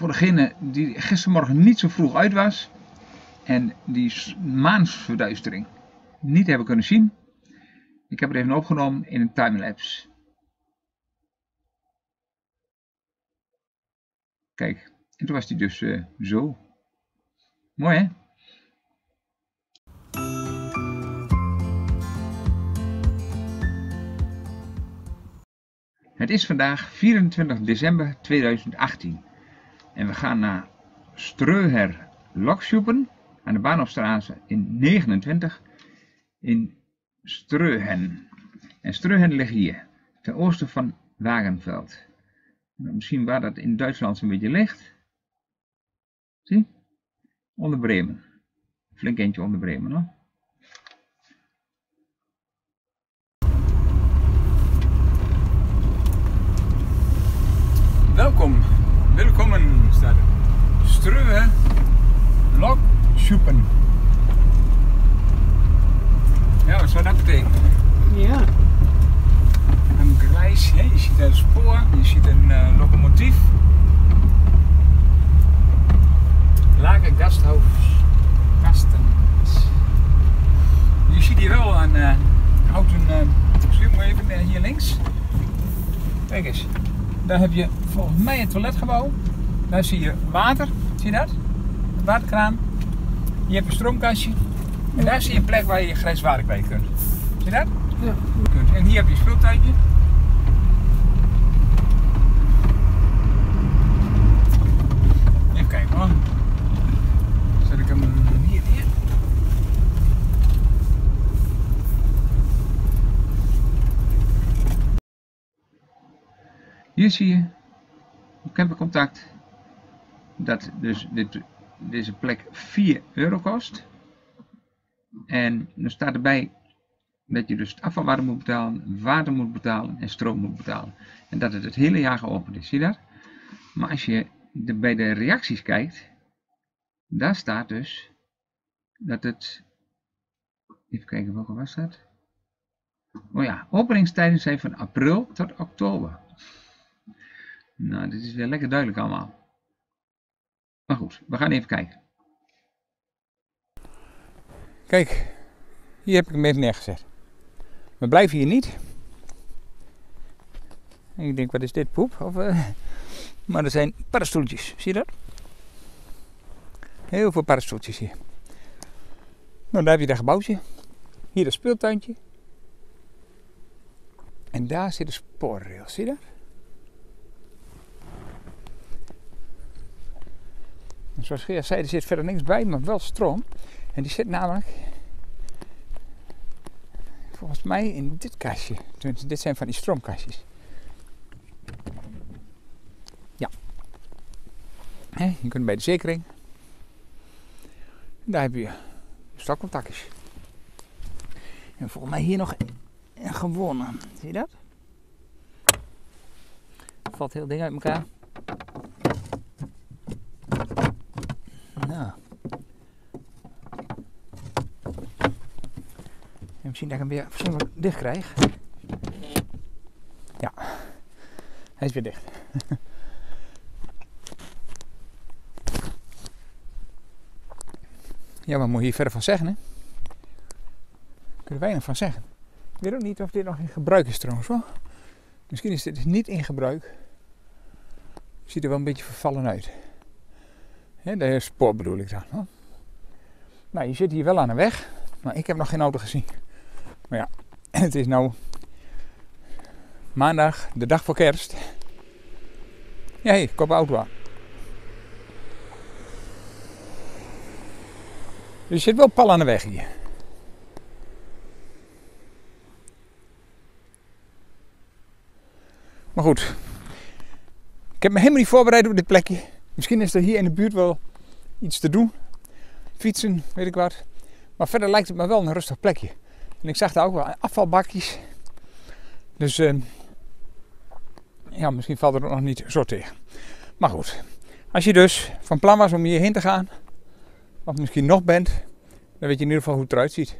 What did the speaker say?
voor degene die gistermorgen niet zo vroeg uit was en die maansverduistering niet hebben kunnen zien. Ik heb het even opgenomen in een timelapse. Kijk, en toen was hij dus uh, zo. Mooi hè? Het is vandaag 24 december 2018 en we gaan naar Streuher Loksjoepen aan de baanopstraat in 29 in Streuhen. En Streuhen ligt hier, ten oosten van Wagenveld. Nou, misschien waar dat in Duitsland zo'n beetje ligt. Zie? Onder Bremen. Flink eentje onder Bremen, hoor. Welkom, welkom staat er. Struwe Lokschuppen. Ja, wat zou dat betekenen? Ja. Een grijs, hè? je ziet een spoor, je ziet een uh, locomotief. Lager Gasthaus Kasten. Je ziet hier wel een uh, houten, uh, maar even hier links. Kijk eens, daar heb je volgens mij een toiletgebouw. Daar zie je water, zie je dat? Een waterkraan. Je hebt een stroomkastje. En daar zie je een plek waar je je kwijt kunt. Zie je dat? Ja. En hier heb je een speeltuintje. Even kijken hoor. Zet ik hem hier neer. Hier zie je op campercontact dat dus dit, deze plek 4 euro kost. En er staat erbij dat je dus afvalwater moet betalen, water moet betalen en stroom moet betalen. En dat het het hele jaar geopend is, zie je dat? Maar als je bij de reacties kijkt, daar staat dus dat het, even kijken welke was dat? Oh ja, openingstijden zijn van april tot oktober. Nou, dit is weer lekker duidelijk allemaal. Maar goed, we gaan even kijken. Kijk, hier heb ik hem even neergezet. We blijven hier niet. En ik denk, wat is dit, poep? Of, uh... Maar er zijn paddenstoeltjes, zie je dat? Heel veel paddenstoeltjes hier. Nou, daar heb je dat gebouwtje. Hier een speeltuintje. En daar zit de spoorrail, zie je dat? Zoals Geert zei, er zit verder niks bij, maar wel stroom. En die zit namelijk volgens mij in dit kastje. dit zijn van die stroomkastjes. Ja. je kunt bij de zekering. daar heb je stokcontactjes. En volgens mij hier nog een gewone. Zie je dat? Valt heel ding uit elkaar. Nou. Misschien dat ik hem weer dicht krijg. Ja, hij is weer dicht. ja, wat moet je hier verder van zeggen, hè? Kunnen er weinig van zeggen. Ik weet ook niet of dit nog in gebruik is trouwens hoor. Misschien is dit niet in gebruik. Ziet er wel een beetje vervallen uit. He, de spoor bedoel ik dan. Hoor. Nou, je zit hier wel aan de weg. Maar ik heb nog geen auto gezien. Maar ja, het is nou maandag, de dag voor kerst. Ja, hé, koop auto je zit wel pal aan de weg hier. Maar goed, ik heb me helemaal niet voorbereid op dit plekje. Misschien is er hier in de buurt wel iets te doen. Fietsen, weet ik wat. Maar verder lijkt het me wel een rustig plekje. En ik zag daar ook wel afvalbakjes. Dus uh, ja, misschien valt er nog niet zo tegen. Maar goed, als je dus van plan was om hierheen te gaan, of misschien nog bent, dan weet je in ieder geval hoe het eruit ziet.